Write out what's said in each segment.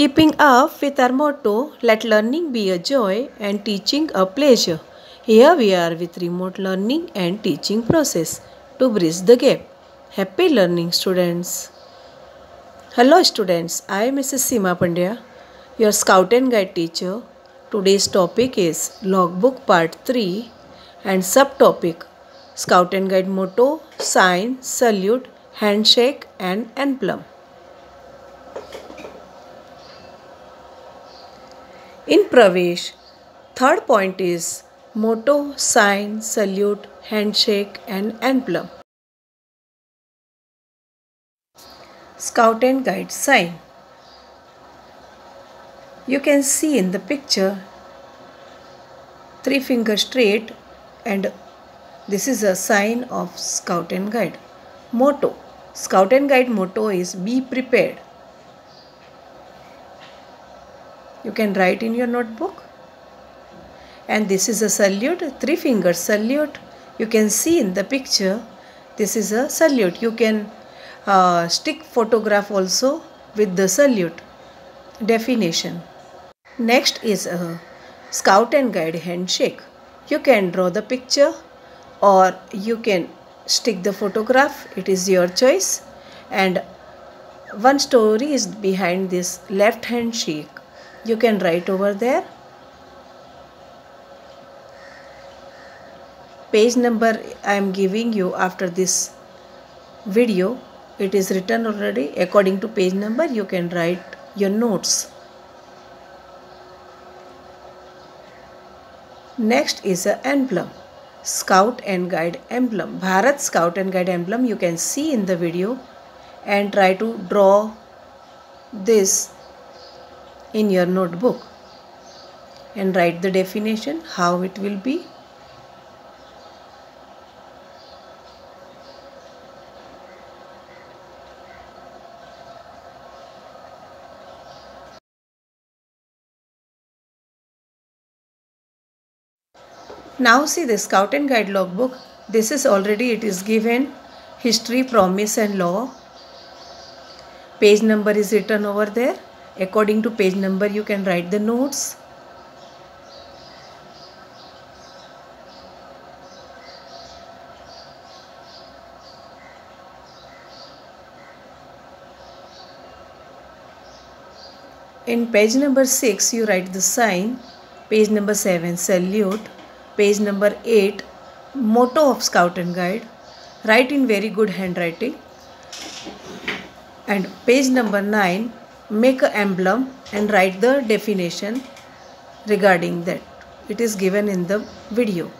Keeping up with our motto, let learning be a joy and teaching a pleasure. Here we are with remote learning and teaching process to bridge the gap. Happy learning students. Hello students, I am Mrs. Seema Pandya, your scout and guide teacher. Today's topic is logbook part 3 and subtopic scout and guide motto, sign, salute, handshake and emblem. In Pravesh, third point is motto, sign, salute, handshake and emblem. Scout and Guide sign. You can see in the picture three fingers straight and this is a sign of Scout and Guide. Motto Scout and Guide motto is be prepared. You can write in your notebook. And this is a salute, three fingers salute. You can see in the picture, this is a salute. You can uh, stick photograph also with the salute. Definition. Next is a scout and guide handshake. You can draw the picture or you can stick the photograph. It is your choice. And one story is behind this left handshake you can write over there. Page number I am giving you after this video it is written already. According to page number you can write your notes. Next is a emblem scout and guide emblem. Bharat scout and guide emblem you can see in the video and try to draw this in your notebook and write the definition how it will be Now see the Scout and Guide logbook. This is already it is given history, promise and law. Page number is written over there according to page number you can write the notes. In page number 6 you write the sign. Page number 7 salute. Page number 8 motto of scout and guide. Write in very good handwriting. And page number 9 make an emblem and write the definition regarding that. It is given in the video.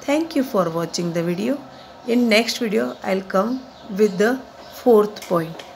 Thank you for watching the video. In next video i'll come with the fourth point